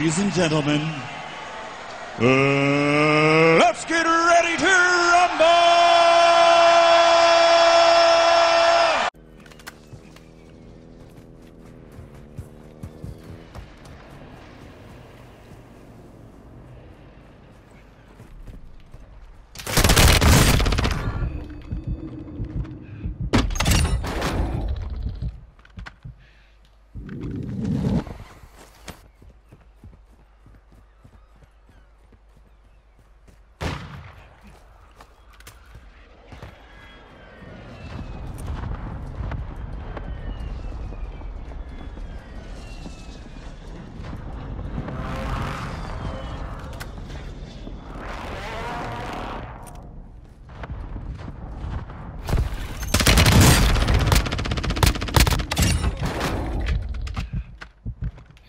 ladies and gentlemen, uh, let's get ready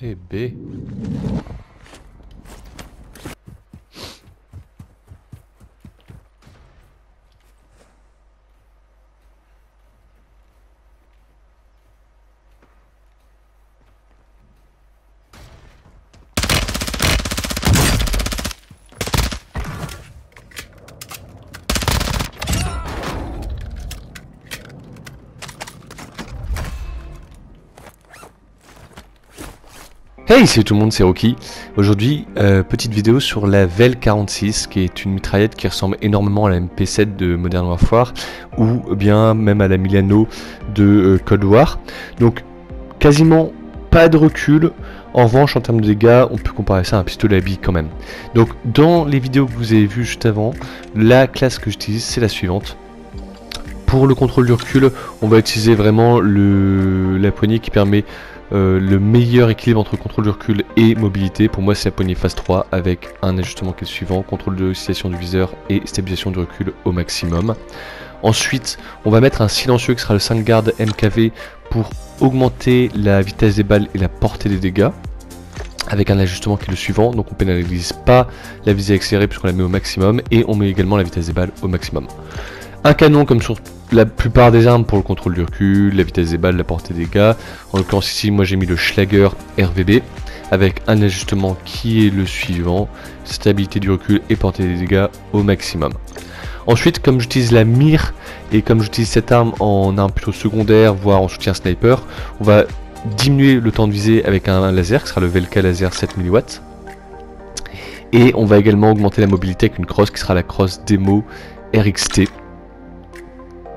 Et Hey, salut tout le monde, c'est Rocky. Aujourd'hui, euh, petite vidéo sur la VEL 46, qui est une mitraillette qui ressemble énormément à la MP7 de Modern Warfare, ou bien même à la Milano de euh, Cold War. Donc, quasiment pas de recul. En revanche, en termes de dégâts, on peut comparer ça à un pistolet à billes quand même. Donc, dans les vidéos que vous avez vues juste avant, la classe que j'utilise, c'est la suivante. Pour le contrôle du recul, on va utiliser vraiment la poignée qui permet euh, le meilleur équilibre entre contrôle du recul et mobilité. Pour moi, c'est la poignée phase 3 avec un ajustement qui est le suivant contrôle de situation du viseur et stabilisation du recul au maximum. Ensuite, on va mettre un silencieux qui sera le 5 garde MKV pour augmenter la vitesse des balles et la portée des dégâts avec un ajustement qui est le suivant, donc on pénalise pas la visée accélérée puisqu'on la met au maximum et on met également la vitesse des balles au maximum. Un canon comme sur la plupart des armes pour le contrôle du recul, la vitesse des balles, la portée des dégâts. En l'occurrence ici, moi j'ai mis le Schlager RVB avec un ajustement qui est le suivant, stabilité du recul et portée des dégâts au maximum. Ensuite, comme j'utilise la mire et comme j'utilise cette arme en arme plutôt secondaire, voire en soutien sniper, on va diminuer le temps de visée avec un laser qui sera le VLK laser 7 mW. Et on va également augmenter la mobilité avec une crosse qui sera la crosse démo RXT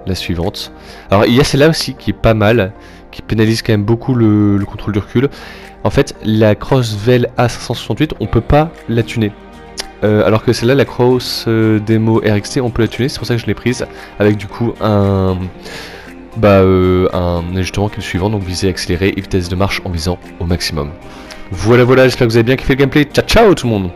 la suivante. Alors il y a celle-là aussi qui est pas mal, qui pénalise quand même beaucoup le, contrôle du recul. En fait, la Cross Vel A568, on peut pas la tuner. Euh, alors que celle-là, la Cross euh, Demo RXT, on peut la tuner, c'est pour ça que je l'ai prise, avec du coup un, bah, euh, un ajustement qui est le suivant, donc visée accélérée et vitesse de marche en visant au maximum. Voilà voilà, j'espère que vous avez bien kiffé le gameplay, ciao ciao tout le monde